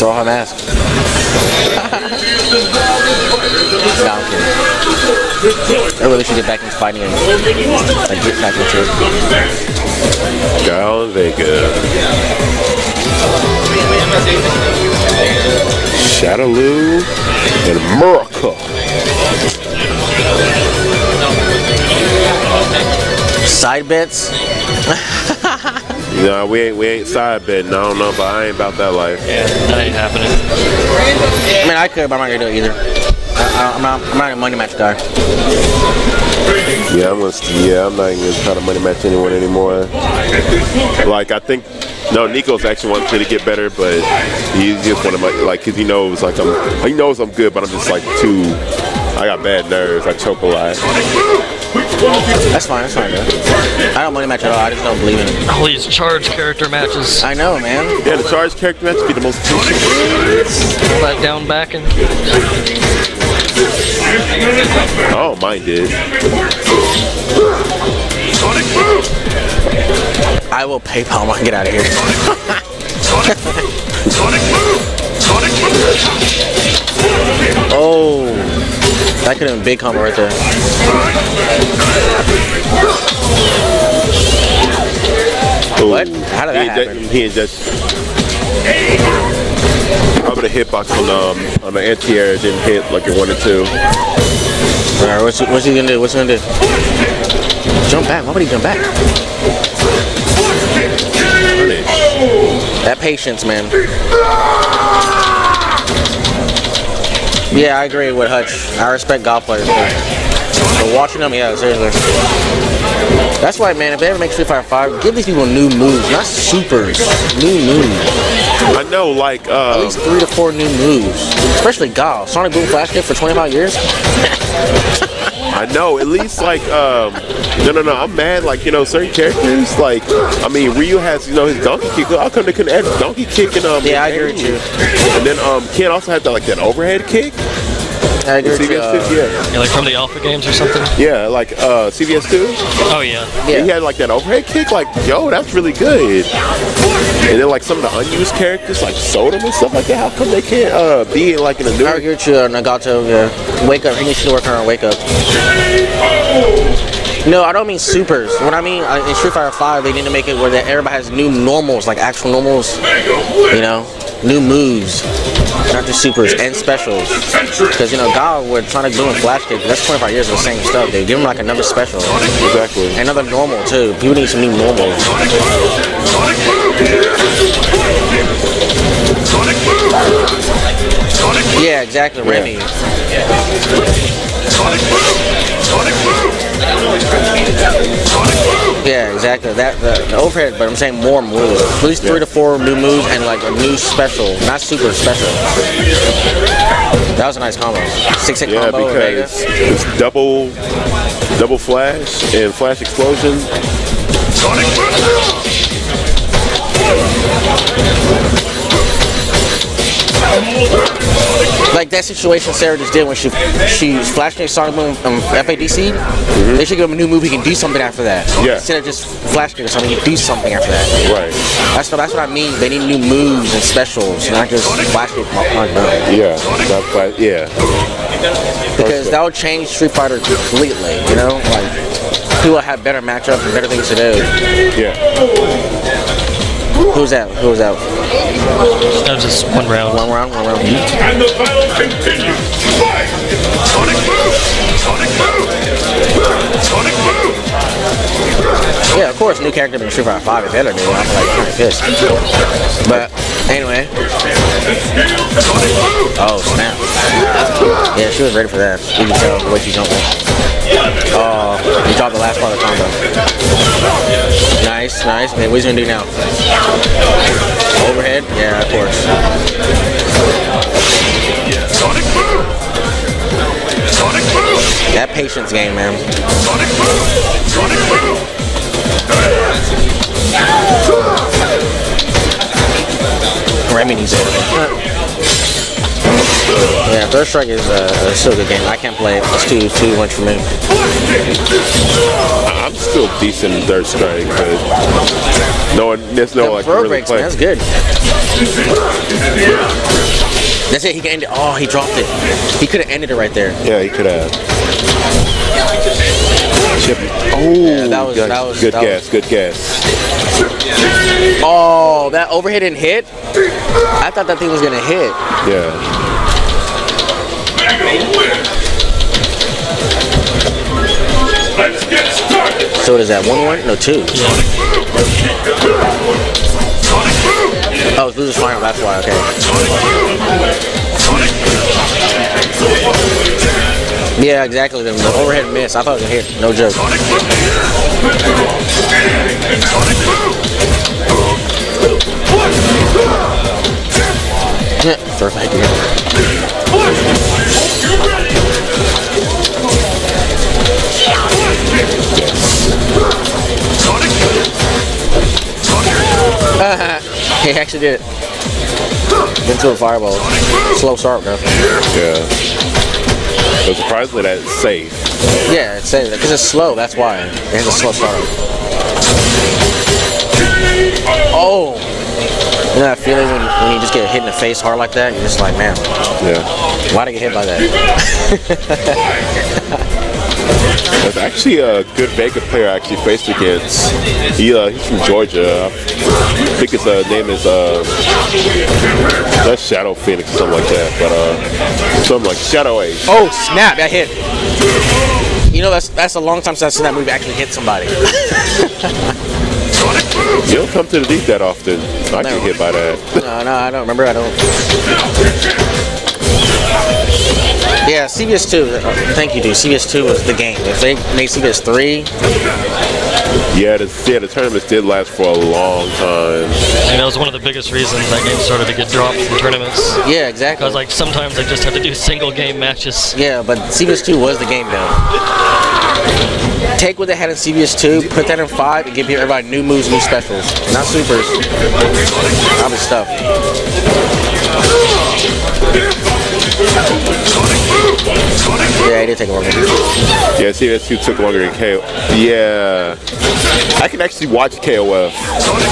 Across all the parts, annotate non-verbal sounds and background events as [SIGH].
Throw her mask. no, I'm kidding. I really should get back into fighting and like get back into it. Guile Vega. Shadaloo and America. Side bets. [LAUGHS] You know, we ain't we ain't side betting. I don't know, but I ain't about that life. Yeah, that ain't happening. I mean, I could, but I'm not gonna do it either. I, I'm not. I'm not a money match guy. Yeah, I'm gonna. Yeah, I'm not even gonna try to money match anyone anymore. Like I think, no, Nico's actually wants me to get better, but he just want to like, cause he knows like I'm. He knows I'm good, but I'm just like too. I got bad nerves. I choke a lot. That's fine. That's fine, though. I don't money match at all. I just don't believe in it. All these charge character matches. I know, man. Yeah, the charge character match be the most. Let down back and Oh, mine did. I will PayPal him. I can get out of here. oh, [LAUGHS] [LAUGHS] that could have been a big combo right there. What? How did that he happen? He just. Probably the hitbox on um on the anti-air didn't hit like it wanted to. All right, what's, what's he gonna do? What's he gonna do? Jump back. Why would he jump back? That patience, man. Yeah, I agree with Hutch. I respect golf players. But watching them, yeah, seriously. That's why, man, if they ever make Street Fighter 5, give these people new moves, not supers. New moves. I know, like At uh, least three to four new moves. Especially Guile. Sonic Boom Flash Kick for 25 years? [LAUGHS] I know. At least like um, no, no, no. I'm mad. Like you know, certain characters. Like I mean, Ryu has you know his donkey kick. How come they couldn't add donkey kick and um? Yeah, I agree with you. And then um, Ken also had that like that overhead kick. I agree with you. CVS uh, two, yeah, yeah, like from the Alpha games or something. yeah, like uh, CVS two. Oh yeah. yeah. He had like that overhead kick. Like yo, that's really good. And then like some of the unused characters like Sodom and stuff like that. How come they can't uh be like in a new? I agree with you, uh, Nagato. Yeah. Wake up. He needs to work on wake up. No, I don't mean supers. What I mean uh, in Street Fighter 5, they need to make it where that everybody has new normals, like actual normals. You know, new moves, not just supers and specials. Because you know, God, we're trying to do in Flash Kick. That's 25 years of the same stuff. They give him like another special, Exactly. another normal too. People need some new normals. Yeah, exactly. Remy. Yeah, exactly. That the, the overhead, but I'm saying more moves. At least three to four new moves and like a new special, not super special. That was a nice combo. Six hit Yeah, combo. Vega. because it's double, double flash and flash explosion. Like that situation Sarah just did when she she flashed Sonic Boom um, FADC. They should give him a new move. He can do something after that. Yeah. Instead of just flashing or something, he can do something after that. Right. That's what that's what I mean. They need new moves and specials, not just flashing. Yeah. Yeah. Because that would change Street Fighter completely. You know, like people have better matchups and better things to do. Yeah. Who's that? Who's that? That was just one round. One round, one round. And the battle continues. Fight! Sonic Boom! Sonic Boom! Sonic Boom! Yeah, of course, new character in Street Fighter 5 is better, dude. I'm like kind of pissed. But anyway, oh snap! Yeah, she was ready for that. You can tell the way she. Oh, he dropped the last part of the combo. Nice, nice. Man, what's he gonna do now? Overhead? Yeah, of course. That patience game, man. Sonic Boom! Sonic Boom! Remy needs it. Yeah, Third Strike is uh, still a good game. I can't play it. It's too too much for me. I'm still decent in Third Strike, but no one, there's no The like throw really breaks, play. man, that's good. That's it. He can end it. Oh, he dropped it. He could have ended it right there. Yeah, he could have. Chip. Oh, that was- good, that was- good that gas. Good gas. Oh, that overhead didn't hit. I thought that thing was gonna hit. Yeah. Let's get started. So what is that? One one? No, two. Oh, it's losers final. That's why. Okay. Yeah, exactly. The, overhead miss. I thought it was gonna hit. No joke. Perfect. [LAUGHS] he actually did it. Into a fireball. Slow start though. Yeah. But surprisingly, that's safe. Yeah, it's safe because it's slow. That's why it has a slow start. Oh, you know that feeling when, when you just get hit in the face hard like that? You're just like, man, Yeah. Why did I get hit by that? [LAUGHS] There's actually a good Vega player I actually faced against. He, uh, he's from Georgia. I think his uh, name is uh, that's Shadow Phoenix or something like that. But uh, something like Shadow Ace. Oh snap! That hit. You know that's that's a long time since I've seen that movie actually hit somebody. You don't come to the deep that often. I get hit by that. no, no, I don't remember. I don't. Yeah, CVS two. uh, Thank you, dude. CVS two was the game. If they made CVS three, Yeah, the, yeah, the tournaments did last for a long time. And that was one of the biggest reasons that game started to get dropped from tournaments. yeah, exactly. Because like sometimes I just have to do single game matches. Yeah, but CVS 2 was the game though. Take what they had in CVS 2, put that in 5, and give everybody new moves, new specials. Not supers. Other stuff. Yeah, I did take a longer. Yeah, CS2 took longer than KO. Yeah. I can actually watch KOF,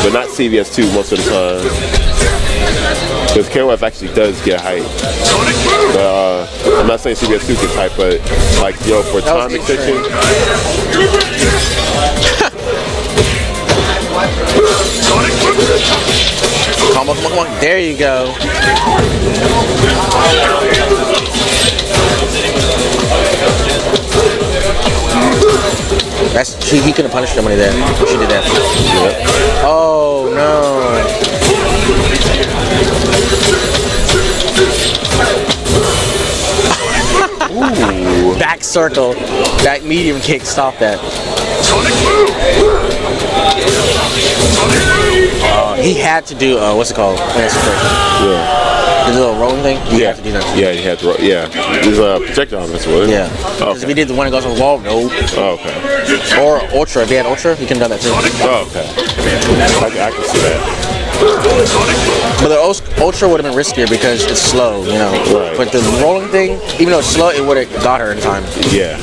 but not CVS2 most of the time. Because KOF actually does get hype. But, uh, I'm not saying CVS2 gets hype, but like, yo, for time extension, Come on, come on, come on. There you go. That's he could have punished somebody there. She did that. Oh no. Back circle. That medium kick stopped that. Uh, he had to do uh, what's it called? When it's first. yeah. The little rolling thing. He Yeah, had to do that. yeah, you had to, ro- yeah. There's a projectile on this one. Yeah. Because if he did the one that goes on the wall, no. Oh, okay. Or Ultra. If he had Ultra, he could have done that too. Oh, okay. I, I can see that. But the Ultra would have been riskier because it's slow, you know. Right. But the rolling thing, even though it's slow, it would have got her in time. Yeah.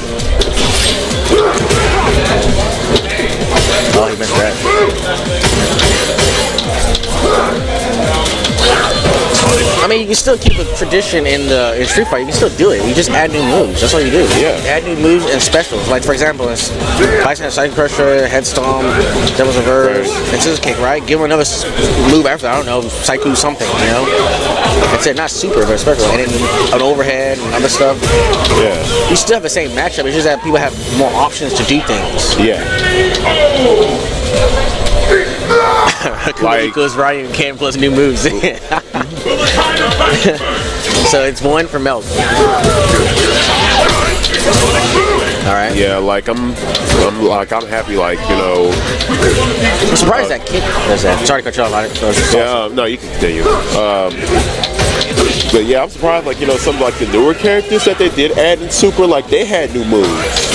Oh, he missed that. I mean, you can still keep the tradition in the in Street Fighter. You can still do it. You just add new moves. That's all you do. Yeah. Add new moves and specials. Like for example, it's Bison Side Crusher, Head Stomp, Devil's Reverse, Right. and Scissors Kick. Right? Give him another move after. I don't know, Psycho something. You know. It. Not super, but special. And then an overhead and other stuff. Yeah. You still have the same matchup. It's just that people have more options to do things. Yeah. [LAUGHS] Like- Kumiko is riding can plus new moves. [LAUGHS] so it's one for Milk. All right. Yeah, like I'm, I'm like I'm happy. Like you know, I'm surprised that kick does that. Sorry to cut you off. Yeah. um, No, you can continue. Um, but yeah, I'm surprised. Like you know, some like the newer characters that they did add in Super, like they had new moves.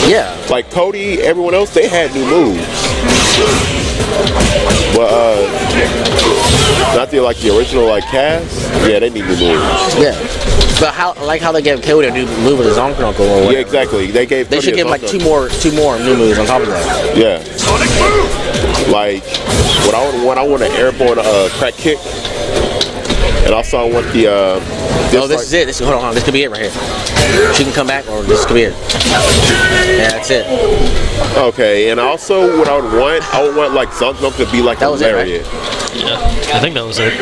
Yeah. Like Cody, everyone else, they had new moves. But uh, Not the like the original like cast. Yeah, they need new moves. Yeah. But how like how they gave Cody a new move with his Uncle Uncle or Yeah, exactly. They gave. They Cody should give like two more two more new moves on top of that. Yeah, Sonic Boom. like what I want. I want an airborne uh, crack kick, and also I want the. Uh, Oh, this is it. This hold on, hold on. This could be it right here. She can come back, or this could be it. Yeah, that's it. Okay, and also what I would want, I would want like Zonk Zonk to be like That a was it, right? Yeah, I think that was it.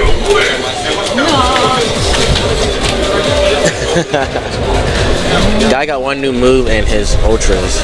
[LAUGHS] Guy got one new move and his ultras.